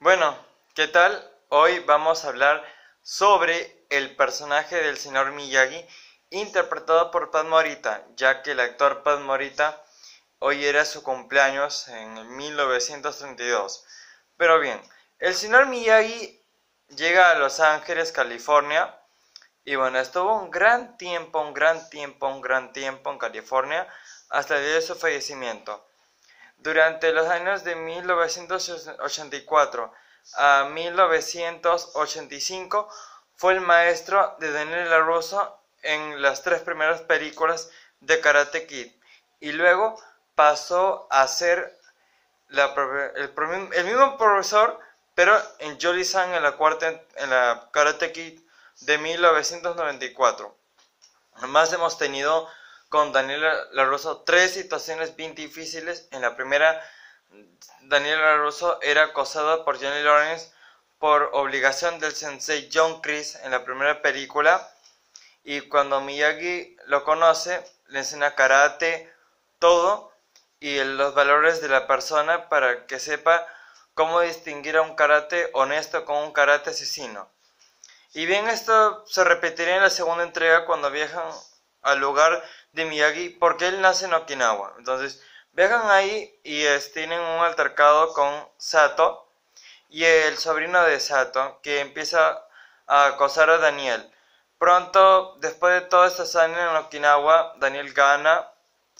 Bueno, ¿qué tal? Hoy vamos a hablar sobre el personaje del señor Miyagi interpretado por Pat Morita, ya que el actor Pat Morita hoy era su cumpleaños en 1932. Pero bien, el señor Miyagi llega a Los Ángeles, California, y bueno, estuvo un gran tiempo, un gran tiempo, un gran tiempo en California hasta el día de su fallecimiento. Durante los años de 1984 a 1985 fue el maestro de Daniel LaRusso en las tres primeras películas de Karate Kid y luego pasó a ser el, mismo profesor pero en Jolly-san en la cuarta en la Karate Kid de 1994. Además hemos tenido con Daniela LaRusso tres situaciones bien difíciles. En la primera, Daniela LaRusso era acosada por Johnny Lawrence por obligación del sensei John Chris en la primera película. Y cuando Miyagi lo conoce, le enseña karate, todo y los valores de la persona para que sepa cómo distinguir a un karate honesto con un karate asesino. Y bien, esto se repetiría en la segunda entrega cuando viajan al lugar de Miyagi porque él nace en Okinawa. Entonces, viajan ahí y tienen un altercado con Sato y el sobrino de Sato que empieza a acosar a Daniel. Pronto, después de toda esta años en Okinawa, Daniel gana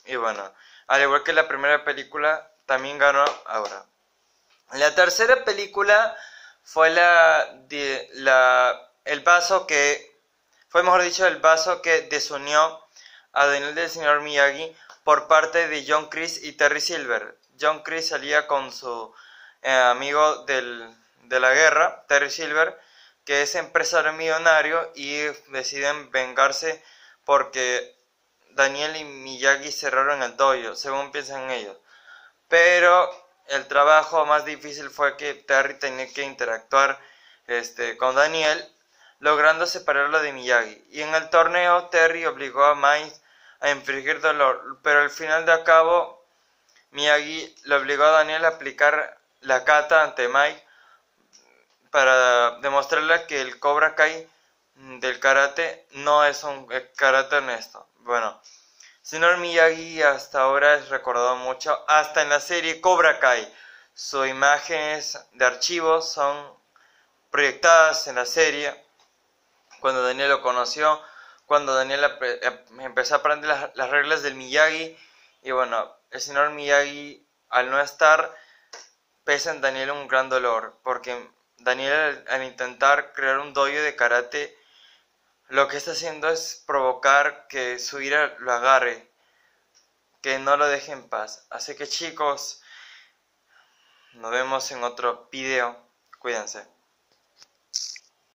y bueno, al igual que la primera película, también ganó ahora. La tercera película fue la, la el vaso que fue mejor dicho el vaso que desunió a Daniel del señor Miyagi por parte de John Chris y Terry Silver. John Chris salía con su eh, amigo del, de la guerra, Terry Silver, que es empresario millonario y deciden vengarse porque Daniel y Miyagi cerraron el dojo, según piensan ellos. Pero el trabajo más difícil fue que Terry tenía que interactuar este, con Daniel logrando separarlo de Miyagi. Y en el torneo Terry obligó a Mike a infligir dolor, pero al final de cabo Miyagi le obligó a Daniel a aplicar la kata ante Mike para demostrarle que el Cobra Kai del karate no es un karate honesto. Bueno, señor Miyagi hasta ahora es recordado mucho, hasta en la serie Cobra Kai. Sus imágenes de archivos son proyectadas en la serie cuando Daniel lo conoció, cuando Daniel eh, empezó a aprender las, reglas del Miyagi. Y bueno, el señor Miyagi, al no estar, pesa en Daniel un gran dolor, porque Daniel al, intentar crear un dojo de karate, lo que está haciendo es provocar que su ira lo agarre, que no lo deje en paz. Así que chicos, nos vemos en otro video. Cuídense.